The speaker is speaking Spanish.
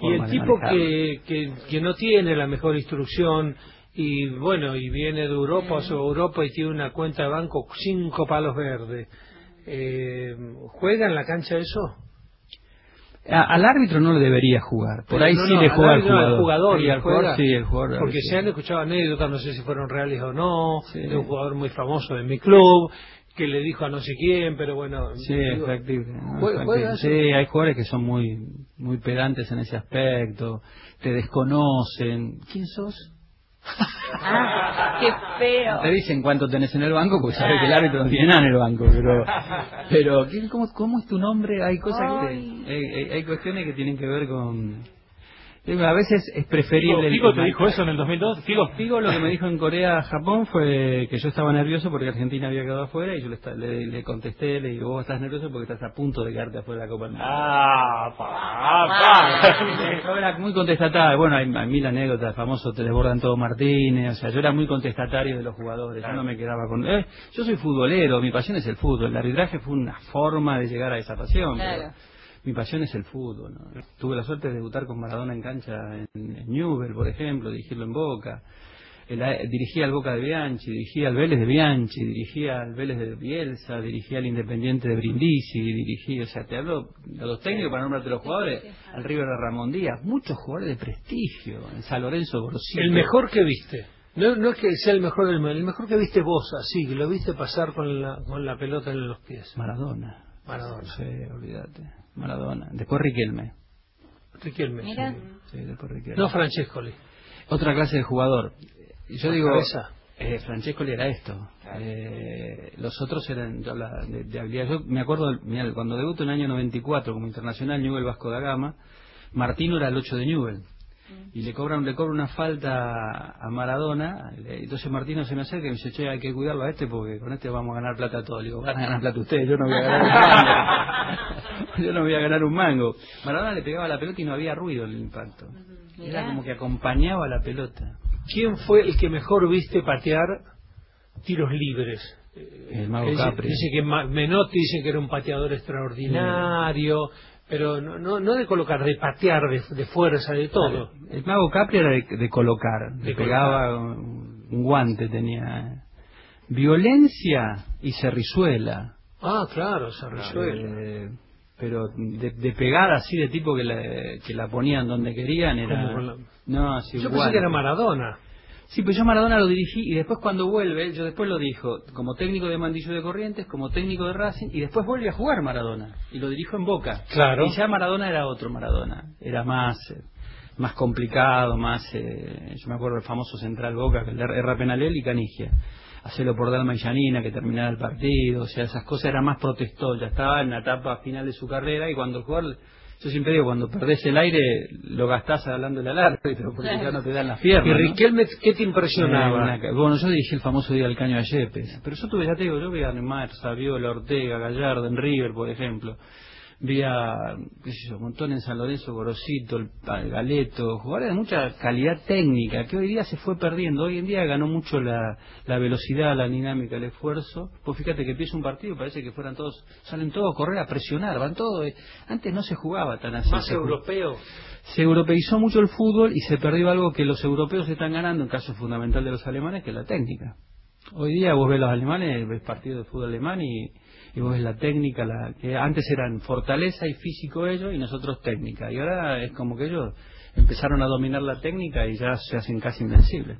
y el tipo que, que, que no tiene la mejor instrucción y bueno, y viene de Europa o Europa y tiene una cuenta de banco cinco palos verdes, eh, ¿juega en la cancha eso? al árbitro no le debería jugar, por ahí sí le juega al jugador. jugador, y al jugador, sí, el jugador. Porque se han escuchado anécdotas, no sé si fueron reales o no, de un jugador muy famoso de mi club, que le dijo a no sé quién, pero bueno. Sí, Sí, hay jugadores que son muy muy pedantes en ese aspecto, te desconocen. ¿Quién sos? ah, qué feo. Te dicen cuánto tenés en el banco porque sabes que el árbitro no tiene nada en el banco, pero pero ¿cómo, cómo es tu nombre? Hay cosas que hay, hay cuestiones que tienen que ver con a veces es preferible... ¿Figo te dijo eso en el 2002? Figo, Figo lo que me dijo en Corea, Japón, fue que yo estaba nervioso porque Argentina había quedado afuera y yo le, le, contesté, le digo, vos estás nervioso porque estás a punto de quedarte afuera de la Copa del Mundo. Ah, pa, Yo era muy contestatario. Bueno, hay, mil anécdotas, famoso te desbordan todo Martínez, o sea, yo era muy contestatario de los jugadores, yo no me quedaba con... Eh, yo soy futbolero, mi pasión es el fútbol, el arbitraje fue una forma de llegar a esa pasión. Claro mi pasión es el fútbol. Tuve la suerte de debutar con Maradona en cancha en, Newell, por ejemplo, dirigirlo en Boca. dirigía al Boca de Bianchi, dirigía al Vélez de Bianchi, dirigía al Vélez de Bielsa, dirigía al Independiente de Brindisi, dirigía, o sea, te hablo de los técnicos para nombrarte los jugadores, al River de Ramón Díaz, muchos jugadores de prestigio, en San Lorenzo Gorosito. El mejor que viste. No, no es que sea el mejor del el mejor que viste vos, así, que lo viste pasar con la, con la pelota en los pies. Maradona. Maradona. Sí, olvídate. Maradona. Después Riquelme. Riquelme. Mira. Sí, después Riquelme. No Francescoli. Otra clase de jugador. Yo digo, eh, Francescoli era esto. Eh, los otros eran de, de, habilidad. Yo me acuerdo, cuando debuto en el año 94 como internacional Newell Vasco da Gama, Martino era el 8 de Newell y le cobran le cobra una falta a Maradona entonces Martino se me acerca y me dice che hay que cuidarlo a este porque con este vamos a ganar plata todo le digo van a ganar plata ustedes yo no voy a ganar yo no voy a ganar un mango. Maradona le pegaba la pelota y no había ruido el impacto. Era como que acompañaba la pelota. ¿quién fue el que mejor viste patear tiros libres? el mago Capri. dice que Menotti dice que era un pateador extraordinario pero no, no, no de colocar, de patear, de, fuerza, de todo. El mago Capri era de, colocar, de pegaba un, guante, tenía violencia y cerrizuela. Ah, claro, cerrizuela. Eh, pero de, de, pegada así de tipo que la, que la ponían donde querían era... No, Yo pensé que era Maradona. Sí, pues yo Maradona lo dirigí y después cuando vuelve, yo después lo dijo como técnico de Mandillo de Corrientes, como técnico de Racing y después vuelve a jugar Maradona y lo dirijo en Boca. Claro. Y ya Maradona era otro Maradona, era más eh, más complicado, más eh, yo me acuerdo del famoso central Boca que era Penalel y Canigia. Hacerlo por Dalma y Janina, que terminara el partido, o sea, esas cosas era más protestó, ya estaba en la etapa final de su carrera y cuando el jugador yo siempre digo, cuando perdés el aire, lo gastás hablándole al árbitro, porque ya no te dan las piernas. ¿Y Riquelme qué te impresionaba? bueno, yo dirigí el famoso Día del Caño a Yepes, pero yo tuve, ya te digo, yo vi a Neymar, Saviola, Ortega, Gallardo, en River, por ejemplo vía, qué sé yo, montón en San Lorenzo, Gorosito, el, Galeto, jugadores de mucha calidad técnica, que hoy día se fue perdiendo. Hoy en día ganó mucho la, la velocidad, la dinámica, el esfuerzo. Pues fíjate que empieza un partido, parece que fueran todos, salen todos a correr, a presionar, van todos. Eh. Antes no se jugaba tan así. Más europeo. Se europeizó mucho el fútbol y se perdió algo que los europeos están ganando, en caso fundamental de los alemanes, que es la técnica. Hoy día vos ves los alemanes, ves partidos de fútbol alemán y vos ves la técnica, la, que antes eran fortaleza y físico ellos y nosotros técnica. Y ahora es como que ellos empezaron a dominar la técnica y ya se hacen casi invencibles.